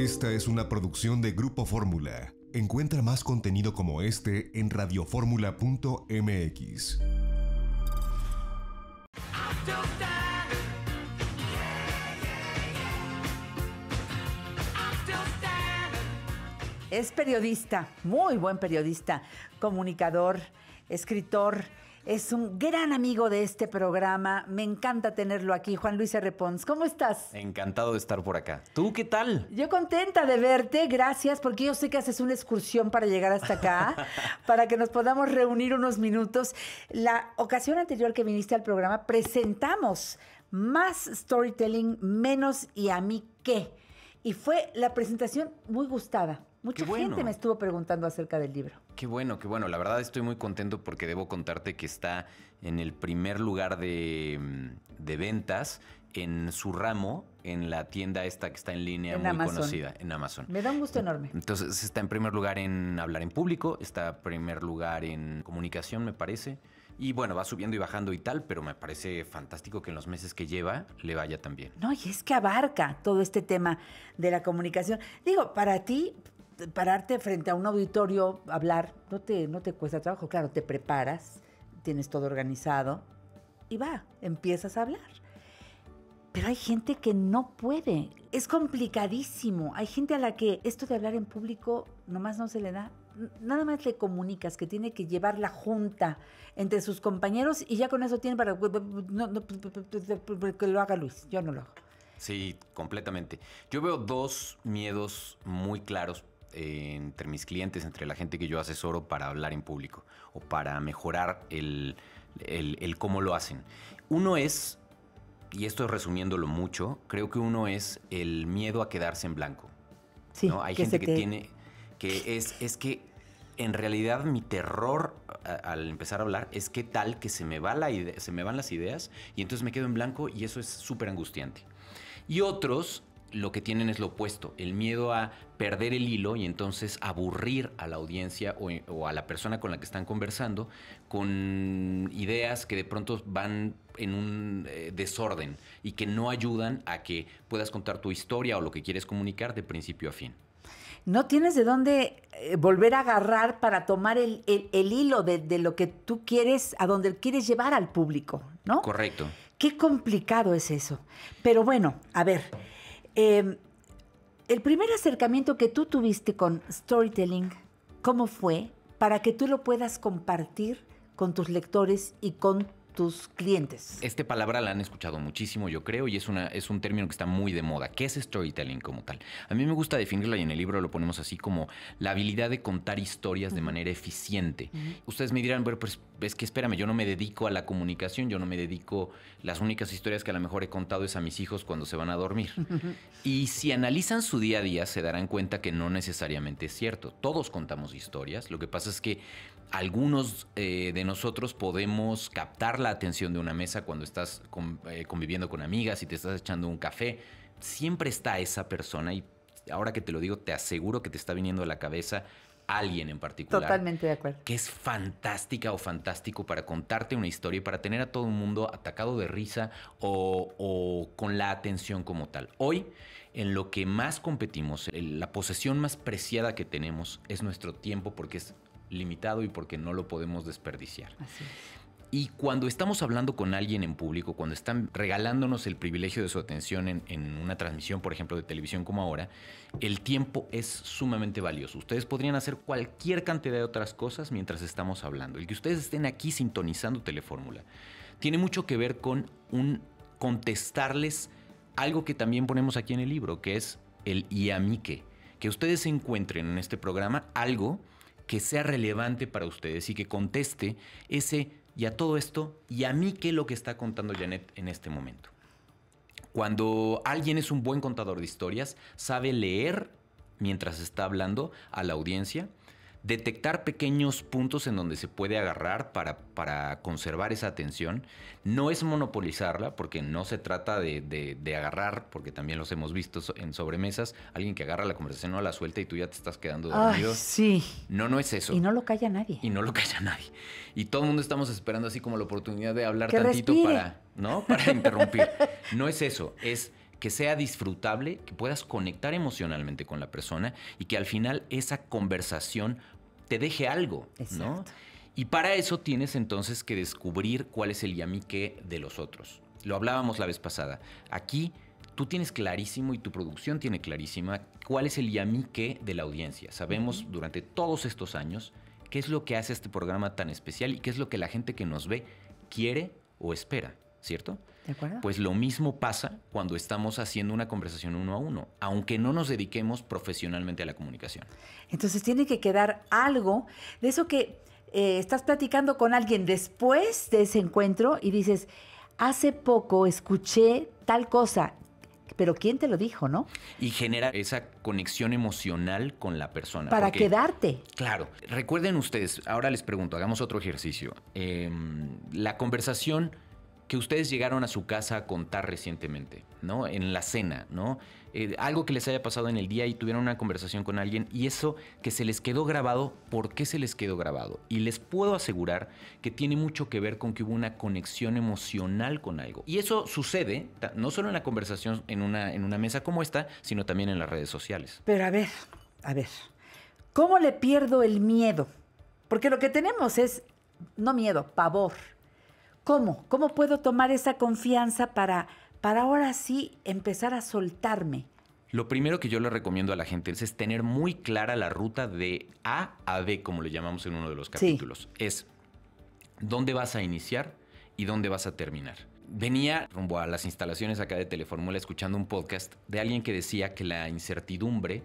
Esta es una producción de Grupo Fórmula. Encuentra más contenido como este en radioformula.mx. Es periodista, muy buen periodista, comunicador, escritor. Es un gran amigo de este programa. Me encanta tenerlo aquí, Juan Luis R. Pons. ¿Cómo estás? Encantado de estar por acá. ¿Tú qué tal? Yo contenta de verte, gracias, porque yo sé que haces una excursión para llegar hasta acá, para que nos podamos reunir unos minutos. La ocasión anterior que viniste al programa presentamos más storytelling, menos y a mí qué. Y fue la presentación muy gustada. Mucha bueno. gente me estuvo preguntando acerca del libro. Qué bueno, qué bueno. La verdad estoy muy contento porque debo contarte que está en el primer lugar de, mm, de ventas en su ramo en la tienda esta que está en línea En muy Amazon. conocida, en Amazon. Me da un gusto enorme. Entonces está en primer lugar en hablar en público, está en primer lugar en comunicación, me parece. Y bueno, va subiendo y bajando y tal, pero me parece fantástico que en los meses que lleva le vaya tan bien. No, y es que abarca todo este tema de la comunicación. Digo, para ti, pararte frente a un auditorio, hablar, no te, no te cuesta trabajo. Claro, te preparas, tienes todo organizado y va, empiezas a hablar. Pero hay gente que no puede. Es complicadísimo. Hay gente a la que esto de hablar en público nomás no se le da. Nada más le comunicas que tiene que llevar la junta entre sus compañeros y ya con eso tiene para que lo haga Luis. Yo no lo hago. Sí, completamente. Yo veo dos miedos muy claros eh, entre mis clientes, entre la gente que yo asesoro para hablar en público o para mejorar el- el cómo lo hacen. Uno es, y esto es resumiéndolo mucho, creo que uno es el miedo a quedarse en blanco. Sí, ¿no? Hay que gente que tiene, que es, es que en realidad mi terror a- al empezar a hablar es qué tal que se me, va la se me van las ideas y entonces me quedo en blanco y eso es súper angustiante. Y otros lo que tienen es lo opuesto, el miedo a perder el hilo y entonces aburrir a la audiencia o, o a la persona con la que están conversando con ideas que de pronto van en un eh, desorden y que no ayudan a que puedas contar tu historia o lo que quieres comunicar de principio a fin. No tienes de dónde eh, volver a agarrar para tomar el, el- el hilo de, de lo que tú quieres, a donde quieres llevar al público, ¿no? Correcto. Qué complicado es eso. Pero bueno, a ver, eh, el primer acercamiento que tú tuviste con storytelling, ¿cómo fue? Para que tú lo puedas compartir con tus lectores y con tus clientes. Esta palabra la han escuchado muchísimo, yo creo, y es, una, es un término que está muy de moda. ¿Qué es storytelling como tal? A mí me gusta definirla y en el libro lo ponemos así como la habilidad de contar historias de manera eficiente. Ustedes me dirán, bueno, pues es que espérame, yo no me dedico a la comunicación, yo no me dedico, las únicas historias que a lo mejor he contado es a mis hijos cuando se van a dormir. Y si analizan su día a día, se darán cuenta que no necesariamente es cierto. Todos contamos historias. Lo que pasa es que algunos eh, de nosotros podemos captar la atención de una mesa cuando estás eh, conviviendo con amigas y te estás echando un café. Siempre está esa persona y ahora que te lo digo, te aseguro que te está viniendo a la cabeza alguien en particular Totalmente de acuerdo. que es fantástica o fantástico para contarte una historia y para tener a todo el mundo atacado de risa o, o con la atención como tal. Hoy, en lo que más competimos, la posesión más preciada que tenemos es nuestro tiempo porque es limitado y porque no lo podemos desperdiciar. Así es. Y cuando estamos hablando con alguien en público, cuando están regalándonos el privilegio de su atención en, en una transmisión, por ejemplo, de televisión como ahora, el tiempo es sumamente valioso. Ustedes podrían hacer cualquier cantidad de otras cosas mientras estamos hablando. El que ustedes estén aquí sintonizando Telefórmula tiene mucho que ver con un contestarles algo que también ponemos aquí en el libro, que es el qué. Que ustedes encuentren en este programa algo que sea relevante para ustedes y que conteste ese y a todo esto y a mí qué es lo que está contando Janet en este momento. Cuando alguien es un buen contador de historias, sabe leer mientras está hablando a la audiencia, detectar pequeños puntos en donde se puede agarrar para, para conservar esa atención. No es monopolizarla, porque no se trata de, de- de agarrar, porque también los hemos visto en sobremesas, alguien que agarra la conversación, no la suelta y tú ya te estás quedando Ay, dormido. sí. No, no es eso. Y no lo calla nadie. Y no lo calla nadie. Y todo el mundo estamos esperando así como la oportunidad de hablar Que tantito respire. para, ¿no? Para interrumpir. No es eso, es que sea disfrutable, que puedas conectar emocionalmente con la persona y que al final esa conversación te deje algo, ¿no? Y para eso tienes entonces que descubrir cuál es el yamique de los otros. Lo hablábamos la vez pasada. Aquí tú tienes clarísimo y tu producción tiene clarísima cuál es el yamique de la audiencia. Sabemos durante todos estos años qué es lo que hace este programa tan especial y qué es lo que la gente que nos ve quiere o espera, ¿cierto? ¿De acuerdo? Pues lo mismo pasa cuando estamos haciendo una conversación uno a uno, aunque no nos dediquemos profesionalmente a la comunicación. Entonces tiene que quedar algo de eso que eh, estás platicando con alguien después de ese encuentro y dices, hace poco escuché tal cosa, pero ¿quién te lo dijo, no? Y genera esa conexión emocional con la persona. Para porque- quedarte. Claro, recuerden ustedes, ahora les pregunto, hagamos otro ejercicio. Em, la conversación que ustedes llegaron a su casa a contar recientemente, ¿no? En la cena, ¿no? Eh, algo que les haya pasado en el día y tuvieron una conversación con alguien y eso que se les quedó grabado, ¿por qué se les quedó grabado? Y les puedo asegurar que tiene mucho que ver con que hubo una conexión emocional con algo. Y eso sucede no solo en la conversación en una, en una mesa como esta, sino también en las redes sociales. Pero a ver, a ver, ¿cómo le pierdo el miedo? Porque lo que tenemos es, no miedo, pavor. ¿Cómo? ¿Cómo puedo tomar esa confianza para, para ahora sí empezar a soltarme? Lo primero que yo le recomiendo a la gente es, es tener muy clara la ruta de A a B, como le llamamos en uno de los capítulos. Es dónde vas a iniciar y dónde vas a terminar. Venía rumbo a las instalaciones acá de Telefórmula escuchando un podcast de alguien que decía que la incertidumbre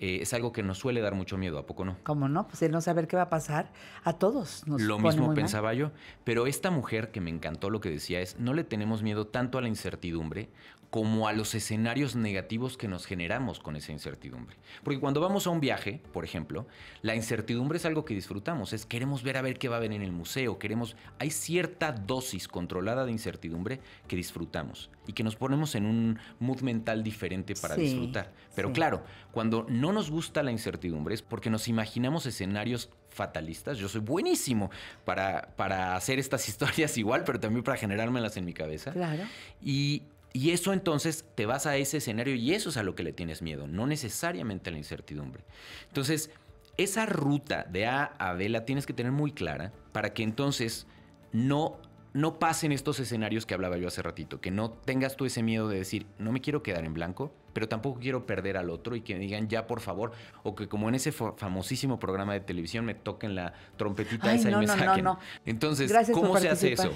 eh, es algo que nos suele dar mucho miedo, ¿a poco no? ¿Cómo no? Pues el no saber qué va a pasar a todos nos Lo pone mismo muy mal. pensaba yo, pero esta mujer que me encantó lo que decía es, no le tenemos miedo tanto a la incertidumbre como a los escenarios negativos que nos generamos con esa incertidumbre. Porque cuando vamos a un viaje, por ejemplo, la incertidumbre es algo que disfrutamos, es queremos ver a ver qué va a haber en el museo, queremos hay cierta dosis controlada de incertidumbre que disfrutamos y que nos ponemos en un mood mental diferente para Sí, disfrutar. Pero sí. claro, cuando no nos gusta la incertidumbre es porque nos imaginamos escenarios fatalistas. Yo soy buenísimo para, para hacer estas historias igual, pero también para generármelas en mi cabeza. Claro. Y, y eso entonces te vas a ese escenario y eso es a lo que le tienes miedo, no necesariamente a la incertidumbre. Entonces, esa ruta de A a B la tienes que tener muy clara para que entonces no, no pasen estos escenarios que hablaba yo hace ratito, que no tengas tú ese miedo de decir, no me quiero quedar en blanco, pero tampoco quiero perder al otro y que me digan ya por favor, o que como en ese famosísimo programa de televisión me toquen la trompetita Ay, esa no, y me no, saquen. no. Entonces, Gracias ¿cómo se hace eso?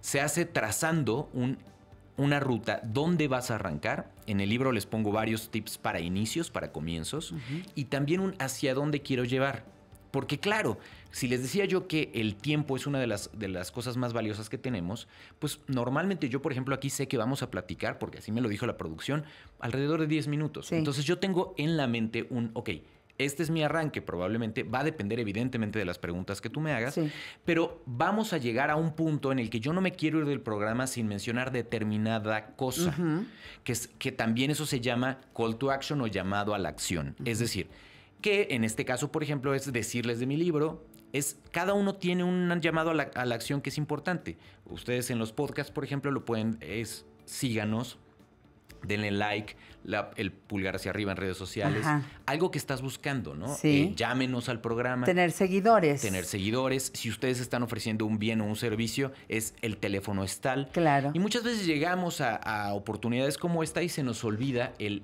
se hace trazando un- una ruta dónde vas a arrancar. En el libro les pongo varios tips para inicios, para comienzos, y también un hacia dónde quiero llevar. Porque claro, si les decía yo que el tiempo es una de las, de las cosas más valiosas que tenemos, pues normalmente yo, por ejemplo, aquí sé que vamos a platicar, porque así me lo dijo la producción, alrededor de 10 minutos. Sí. Entonces yo tengo en la mente un, ok, este es mi arranque, probablemente va a depender evidentemente de las preguntas que tú me hagas, Sí. pero vamos a llegar a un punto en el que yo no me quiero ir del programa sin mencionar determinada cosa, que, es, que también eso se llama call to action o llamado a la acción. Es decir, que en este caso, por ejemplo, es decirles de mi libro, es cada uno tiene un llamado a la, a la acción que es importante. Ustedes en los podcasts, por ejemplo, lo pueden, es síganos, denle like, la- el pulgar hacia arriba en redes sociales, Ajá. algo que estás buscando, ¿no? Sí. Eh, llámenos al programa Tener seguidores. tener seguidores. Si ustedes están ofreciendo un bien o un servicio, es el teléfono es tal. Claro. Y muchas veces llegamos a, a oportunidades como esta y se nos olvida el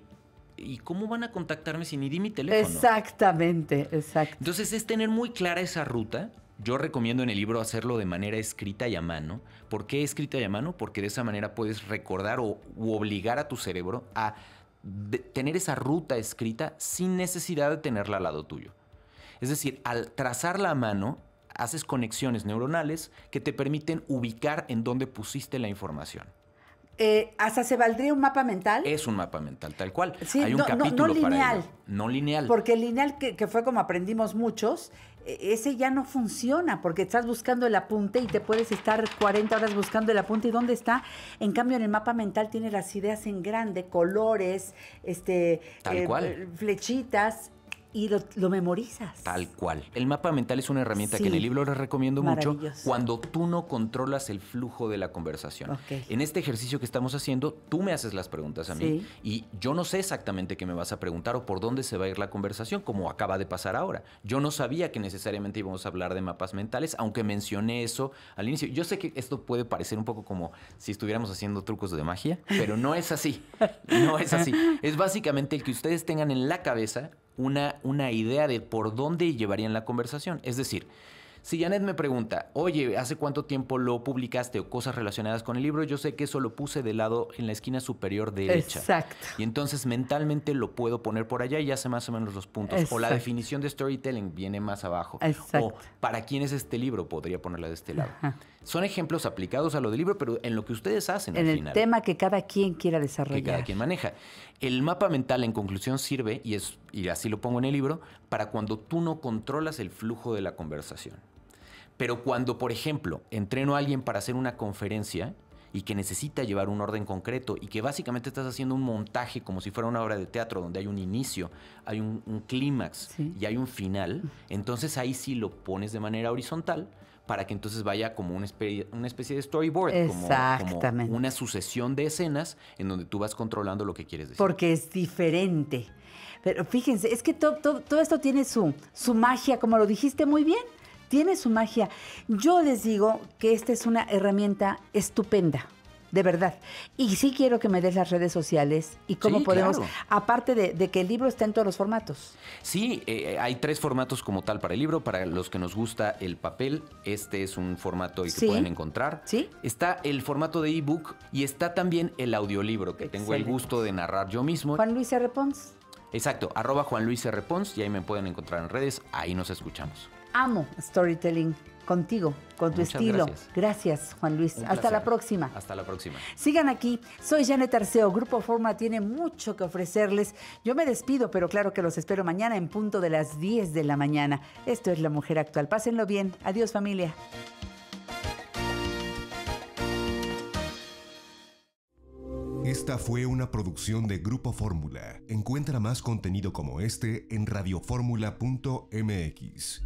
¿y cómo van a contactarme si ni di mi teléfono? Exactamente, exacto. Entonces es tener muy clara esa ruta. Yo recomiendo en el libro hacerlo de manera escrita y a mano. ¿Por qué escrita y a mano? Porque de esa manera puedes recordar o u obligar a tu cerebro a tener esa ruta escrita sin necesidad de tenerla al lado tuyo. Es decir, al trazarla a mano, haces conexiones neuronales que te permiten ubicar en dónde pusiste la información. Eh, hasta se valdría un mapa mental. Es un mapa mental, tal cual. Sí, Hay un no- no- no para lineal. No lineal. Porque el lineal, que, que fue como aprendimos muchos, eh, ese ya no funciona, porque estás buscando el apunte y te puedes estar 40 horas buscando el apunte y dónde está. En cambio, en el mapa mental tiene las ideas en grande, colores, este, Tal cual. flechitas. Y lo, memorizas. Tal cual. El mapa mental es una herramienta que en el libro les recomiendo mucho cuando tú no controlas el flujo de la conversación. En este ejercicio que estamos haciendo, tú me haces las preguntas a mí y yo no sé exactamente qué me vas a preguntar o por dónde se va a ir la conversación, como acaba de pasar ahora. Yo no sabía que necesariamente íbamos a hablar de mapas mentales, aunque mencioné eso al inicio. Yo sé que esto puede parecer un poco como si estuviéramos haciendo trucos de magia, pero no es así. No es así. Es básicamente el que ustedes tengan en la cabeza una, una idea de por dónde llevarían la conversación. Es decir, si Janet me pregunta, oye, ¿hace cuánto tiempo lo publicaste o cosas relacionadas con el libro? Yo sé que eso lo puse de lado en la esquina superior derecha. Exacto. Y entonces mentalmente lo puedo poner por allá y ya sé más o menos los puntos. O la definición de storytelling viene más abajo. Exacto. O para quién es este libro, podría ponerla de este lado. Son ejemplos aplicados a lo del libro, pero en lo que ustedes hacen en el tema que cada quien quiera desarrollar. Que cada quien maneja. El mapa mental, en conclusión, sirve, y, es, y así lo pongo en el libro, para cuando tú no controlas el flujo de la conversación. Pero cuando, por ejemplo, entreno a alguien para hacer una conferencia y que necesita llevar un orden concreto y que básicamente estás haciendo un montaje como si fuera una obra de teatro donde hay un inicio, hay un, clímax y hay un final, entonces ahí sí lo pones de manera horizontal para que entonces vaya como una especie, una especie de storyboard, como, como, una sucesión de escenas en donde tú vas controlando lo que quieres decir. Porque es diferente. Pero fíjense, es que todo, todo esto tiene su, su magia, como lo dijiste muy bien tiene su magia. Yo les digo que esta es una herramienta estupenda. De verdad. Y sí quiero que me des las redes sociales y cómo podemos, aparte de, que el libro está en todos los formatos. Sí, eh, hay tres formatos como tal para el libro. Para los que nos gusta el papel, este es un formato y que pueden encontrar. Sí. Está el formato de ebook y está también el audiolibro que tengo el gusto de narrar yo mismo. Juan Luis R. Pons. Exacto, arroba Juan Luis R. Pons y ahí me pueden encontrar en redes. Ahí nos escuchamos amo storytelling contigo, con tu estilo. Gracias. Juan Luis. Hasta la próxima. Hasta la próxima. Sigan aquí. Soy Janet Arceo. Grupo Forma tiene mucho que ofrecerles. Yo me despido, pero claro que los espero mañana en punto de las 10 de la mañana. Esto es La Mujer Actual. Pásenlo bien. Adiós, familia. Esta fue una producción de Grupo Fórmula. Encuentra más contenido como este en radioformula.mx.